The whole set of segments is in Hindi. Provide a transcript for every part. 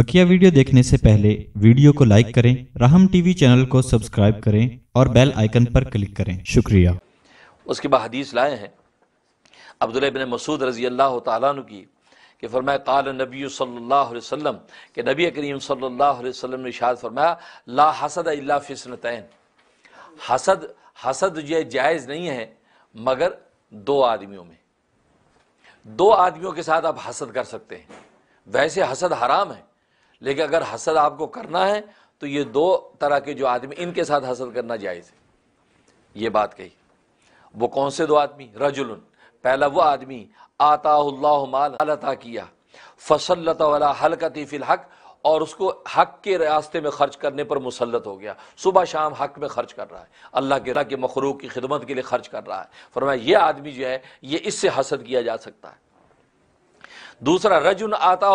बकिया वीडियो देखने से पहले वीडियो को लाइक करें, राहम टीवी चैनल को सब्सक्राइब करें और बेल आइकन पर क्लिक करें। शुक्रिया। उसके बाद हदीस लाए हैं। अब्दुल्ला बिन मसूद रज़ी अल्लाह तु की कि फरमाया, काल नबी सल्लल्लाहु अलैहि वसल्लम, कि नबी करीम सल्लल्लाहु अलैहि वसल्लम ने इशाद फरमाया, ला हसद इल्ला फिसनतैन हसद हसद जो जायज़ नहीं है, मगर दो आदमियों में। दो आदमियों के साथ आप हसद कर सकते हैं। वैसे हसद हराम है। लेकिन अगर हसद आपको करना है तो ये दो तरह के जो आदमी, इनके साथ हसद करना जायज़ है। ये बात कही। वो कौन से दो आदमी? रजुलन। पहला वो आदमी अता किया। फसलत वाला हलकती फिल हक, और उसको हक के रास्ते में खर्च करने पर मुसलत हो गया। सुबह शाम हक में खर्च कर रहा है। अल्लाह के के मखरूक की खिदमत के लिए खर्च कर रहा है। फरमाया, ये आदमी जो है, ये इससे हसद किया जा सकता है। दूसरा, रजुन आता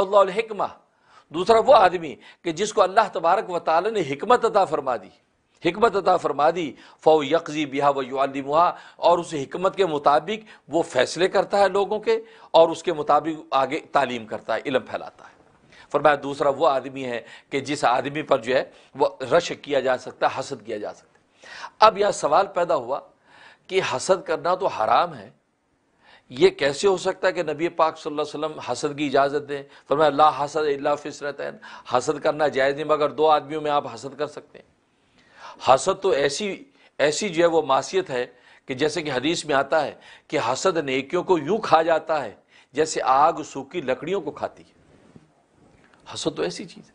दूसरा वो आदमी कि जिसको अल्लाह तबारक व ताली ने हमत अता फरमा दी हमत अता फरमा दी फ़ो यकजी बिहा वयुआ और उस हमत के मुताबिक वो फैसले करता है लोगों के, और उसके मुताबिक आगे तालीम करता है, इलम फैलाता है। फरमाया दूसरा वो आदमी है कि जिस आदमी पर जो है वह रश किया जा सकता है, हसद किया जा सकता है। अब यह सवाल पैदा हुआ कि हसद करना तो हराम है ये कैसे हो सकता है कि नबी पाक सल्लल्लाहु अलैहि वसल्लम हसद की इजाज़त दें? फरमाया, ला हसद इल्ला फिसरतैन हसद करना जायज़ नहीं, मगर दो आदमियों में आप हसद कर सकते हैं। हसद तो ऐसी ऐसी जो है वो मासीत है कि जैसे कि हदीस में आता है कि हसद नेकियों को यूँ खा जाता है जैसे आग सूखी लकड़ियों को खाती है। हसद तो ऐसी चीज़ है।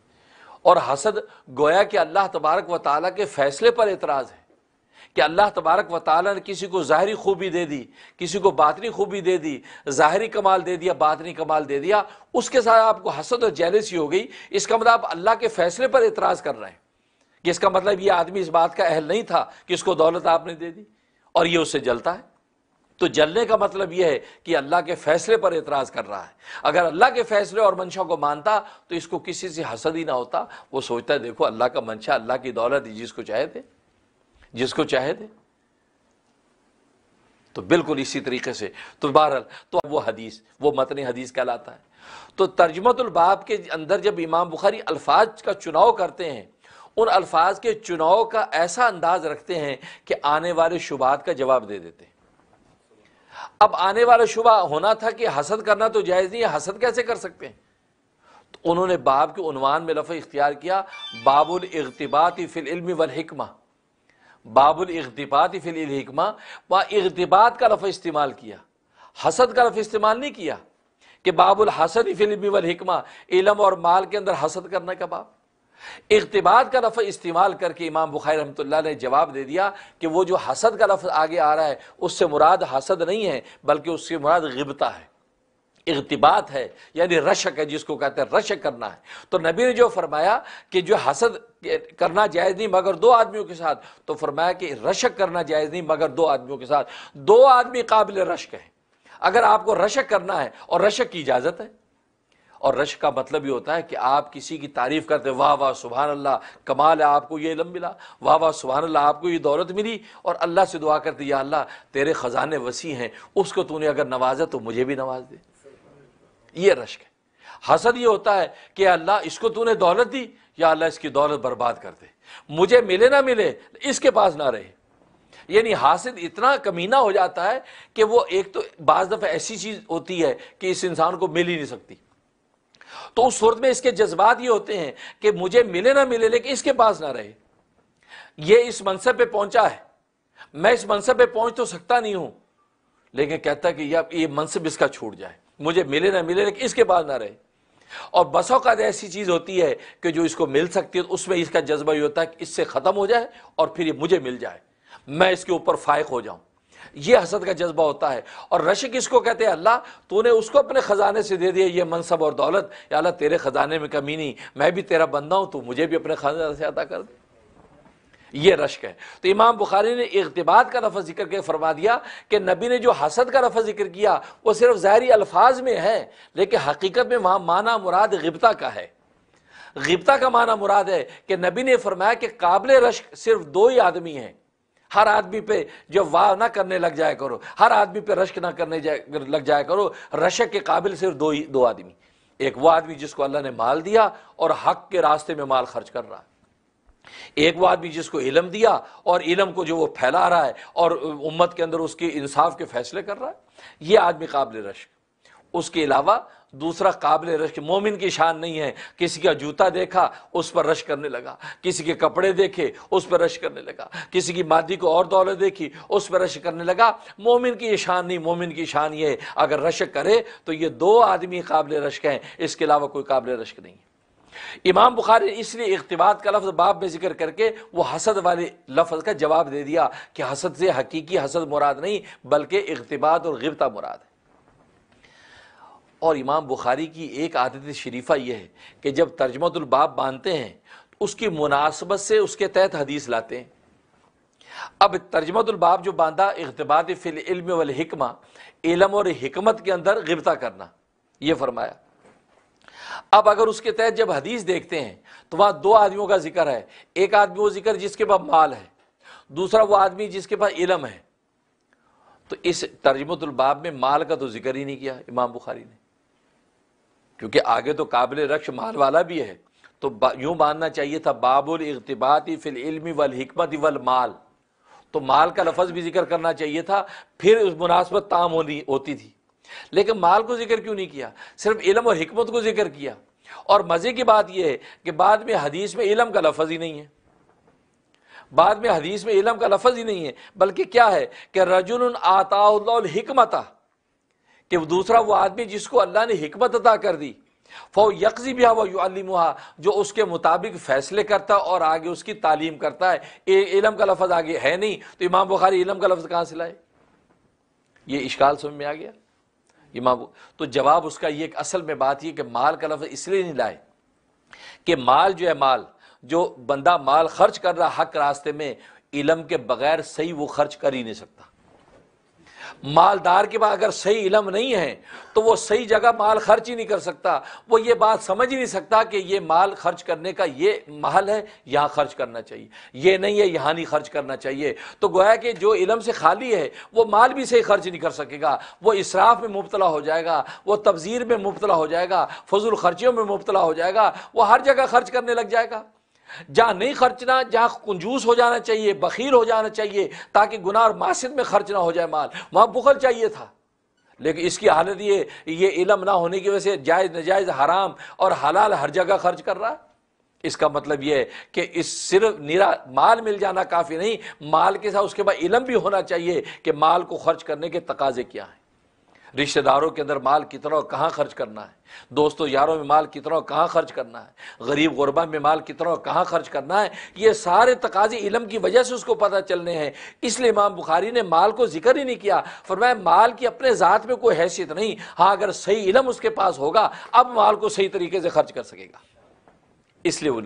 और हसद गोया कि अल्लाह तबारक व ताली के फैसले पर एतराज़ है। कि अल्लाह तबारक व ताली ने किसी को ज़ाहरी खूबी दे दी, किसी को बातनी खूबी दे दी, ज़ाहरी कमाल दे दिया, बातनी कमाल दे दिया, उसके साथ आपको हसद और जेलसी हो गई। इसका मतलब आप अल्लाह के फैसले पर एतराज़ कर रहे हैं कि इसका मतलब ये आदमी इस बात का अहल नहीं था कि इसको दौलत आपने दे दी और ये उससे जलता है। तो जलने का मतलब यह है कि अल्लाह के फैसले पर एतराज़ कर रहा है। अगर अल्लाह के फैसले और मंशा को मानता तो इसको किसी से हसद ही ना होता। वो सोचता है, देखो अल्लाह का मंशा, अल्लाह की दौलत जिसको चाहे थे जिसको चाहे थे तो बिल्कुल इसी तरीके से। तो बहरल तो वो हदीस, वो मतन हदीस कहलाता है। तो तर्जमतुलबाब के अंदर जब इमाम बुखारी अल्फाज का चुनाव करते हैं, उन अल्फाज के चुनाव का ऐसा अंदाज रखते हैं कि आने वाले शुबात का जवाब दे देते हैं। अब आने वाला शुबा होना था कि हसद करना तो जायज़ नहीं है, हसद कैसे कर सकते हैं? तो उन्होंने बाब के उनवान में लफ इख्तियार किया, बाबुल इकतबात फिल वल हिकमा। बाबुल इकतबात फिल व इकतबात का लफ इस्तेमाल किया। हसद का लफ इस्तेमाल नहीं किया कि बाबुल हसद इल्म वल हिकमा, इलम और माल के अंदर हसद करने का बाब। इकतबाद का लफ इस्तेमाल करके इमाम बुखारी रहमत ने जवाब दे दिया कि वो जो हसद का लफ आगे आ रहा है, उससे मुराद हसद नहीं है, बल्कि उससे मुराद गिबता है। इकतबात है, यानी रशक है, जिसको कहते हैं रशक करना है। तो नबी ने जो फरमाया कि जो हसद करना जायज़ नहीं, मगर दो आदमियों के साथ तो फरमाया कि रशक करना जायज़ नहीं, मगर दो आदमियों के साथ। दो आदमी काबिल रशक है। अगर आपको रशक करना है, और रशक की इजाज़त है, और रश का मतलब ये होता है कि आप किसी की तारीफ़ करते वाह वाह सुबहान अल्लाह कमाल है, आपको ये इलम मिला, वाह वाह सुबहान अल्लाह आपको ये दौलत मिली, और अल्लाह से दुआ करते या अल्लाह, तेरे ख़जाने वसी हैं, उसको तूने अगर नवाजा तो मुझे भी नवाज़ दे। ये रश्क है। हसद ये होता है कि अल्लाह, इसको तूने दौलत दी, या अल्लाह इसकी दौलत बर्बाद कर दे। मुझे मिले ना मिले, इसके पास ना रहे। यानी हासिद इतना कमीना हो जाता है कि वो एक तो बाज़ दफ़ा ऐसी चीज़ होती है कि इस इंसान को मिल ही नहीं सकती। तो उस सूरत में इसके जज्बात ये होते हैं कि मुझे मिले ना मिले, लेकिन इसके पास ना रहे। ये इस मनसब पे पहुँचा है। मैं इस मनसब पे पहुँच तो सकता नहीं हूँ, लेकिन कहता कि या ये मनसब इसका छूट जाए। मुझे मिले ना मिले, लेकिन इसके बाद ना रहे। और बसों का ऐसी चीज़ होती है कि जो इसको मिल सकती है तो उसमें इसका जज्बा ये होता है कि इससे ख़त्म हो जाए और फिर ये मुझे मिल जाए। मैं इसके ऊपर फायक हो जाऊँ। ये हसद का जज्बा होता है। और रश किसको कहते हैं? अल्लाह, तूने उसको अपने ख़जाने से दे दिया, ये मनसब और दौलत। या अल्लाह, तेरे ख़जाने में कमी नहीं। मैं भी तेरा बंदा हूँ तो मुझे भी अपने ख़जाने से अदा कर दे। ये रश्क है। तो इमाम बुखारी ने इकतबात का लफज ज़िक्र के फरमा दिया कि नबी ने जो हसद का लफज ज़िक्र किया, वो सिर्फ़ ज़ाहरी अल्फाज में है, लेकिन हकीकत में वहाँ माना मुराद गिबता का है। गिबता का माना मुराद है कि नबी ने फरमाया कि काबिल रश्क सिर्फ़ दो ही आदमी हैं। हर आदमी पे जो वाह ना करने लग जाया करो, हर आदमी पे रश्क ना करने जाए लग जाया करो, रशक के काबिल सिर्फ़ दो ही, दो आदमी। एक वो आदमी जिसको अल्लाह ने माल दिया और हक के रास्ते में माल खर्च कर रहा है। एक वो आदमी जिसको इलम दिया और इलम को जो वो फैला रहा है और उम्मत के अंदर उसके इंसाफ के फैसले कर रहा है, ये आदमी काबिल रश्क। उसके अलावा दूसरा काबिल रश्क मोमिन की शान नहीं है। किसी का जूता देखा, उस पर रश करने लगा। किसी के कपड़े देखे, उस पर रश करने लगा। किसी की मादी को और दौलत देखी, उस पर रश करने लगा। मोमिन की ये शान नहीं, मोमिन की शान ये अगर रश करे तो ये दो आदमी काबिल रश्क हैं। इसके अलावा कोई काबिल रश्क नहीं है। इमाम बुखारी इसलिए इकतबात का लफ्ज़ बाब में ज़िक्र करके वो हसद वाले लफ्ज़ का जवाब दे दिया कि हसद से हकीकी हसद मुराद नहीं, बल्कि इकतबात और गिरता मुराद है। और इमाम बुखारी की एक आदत शरीफा यह है कि जब तर्जमतुलबाब बांधते हैं तो उसकी मुनासबत से उसके तहत हदीस लाते हैं। अब तर्जमतुलबाब जो बांधा, इकतबात फ़िल इल्म वल हिकमा, इलम और हमत के अंदर गिरता करना यह फरमाया। अब अगर उसके तहत जब हदीस देखते हैं तो वहाँ दो आदमियों का ज़िक्र है। एक आदमी वो ज़िक्र जिसके पास माल है, दूसरा वो आदमी जिसके पास इलम है। तो इस तर्जमतुलबाब में माल का तो ज़िक्र ही नहीं किया इमाम बुखारी ने। क्योंकि आगे तो काबिल रक्ष माल वाला भी है। तो यूँ मानना चाहिए था, बाबुल इकतबाती फिल इल्मी वल हिकमत वल माल। तो माल का लफज भी ज़िक्र करना चाहिए था, फिर उस मुनासबत ताम होनी, होती थी। लेकिन माल को ज़िक्र क्यों नहीं किया? सिर्फ़ इलम और हिकमत को ज़िक्र किया। और मज़े की बात यह है कि बाद में हदीस में इलम का लफज ही नहीं है। बाद में हदीस में इलम का लफज ही नहीं है, बल्कि क्या है कि रजुल आता कि दूसरा वो आदमी जिसको अल्लाह ने हिकमत अदा कर दी, फो यकजी भी वलीमुहा जो उसके मुताबिक फैसले करता और आगे उसकी तालीम करता है। इलम का लफज आगे है नहीं तो इमाम बुखारी इलम का लफ्ज़ कहाँ से लाए? ये इश्काल समझ में आ गया। इमाम तो जवाब उसका ये असल में बात यह कि माल का लफ्ज़ इसलिए नहीं लाए कि माल जो है माल, जो बंदा माल खर्च कर रहा हक रास्ते में, इलम के बगैर सही वो खर्च कर ही नहीं सकता। मालदार के पास अगर सही इलम नहीं है तो वो सही जगह माल खर्च ही नहीं कर सकता। वो ये बात समझ ही नहीं सकता कि ये माल खर्च करने का ये महल है, यहाँ खर्च करना चाहिए। ये नहीं है, यहाँ नहीं खर्च करना चाहिए। तो गोया कि जो इलम से खाली है, वो माल भी सही खर्च नहीं कर सकेगा। वो इसराफ में मुबतला हो जाएगा, वो तबजीर में मुबतला हो जाएगा, फजूल खर्चियों में मुबतला हो जाएगा, वो हर जगह खर्च करने लग जाएगा। जहाँ नहीं खर्चना जहाँ कंजूस हो जाना चाहिए बखीर हो जाना चाहिए, ताकि गुनाह और मासिद में खर्च ना हो जाए माल। वहाँ बुखल चाहिए था। लेकिन इसकी हालत ये ये इलम ना होने की वजह से जायज़, नजायज़ हराम और हलाल हर जगह खर्च कर रहा है। इसका मतलब यह है कि इस सिर्फ़ निरा, माल मिल जाना काफ़ी नहीं, माल के साथ उसके बाद इलम भी होना चाहिए कि माल को खर्च करने के तकाजे क्या हैं। रिश्तेदारों के अंदर माल कितना और कहाँ खर्च करना है? दोस्तों, यारों में माल कितना और कहाँ खर्च करना है? गरीब गुरबा में माल कितना और कहाँ खर्च करना है? ये सारे तकाजे इलम की वजह से उसको पता चलने हैं। इसलिए इमाम बुखारी ने माल को ज़िक्र ही नहीं किया। फरमाया, माल की अपने ज़ात में कोई हैसियत नहीं। हाँ अगर सही इलम उसके पास होगा, अब माल को सही तरीके से खर्च कर सकेगा। इसलिए वो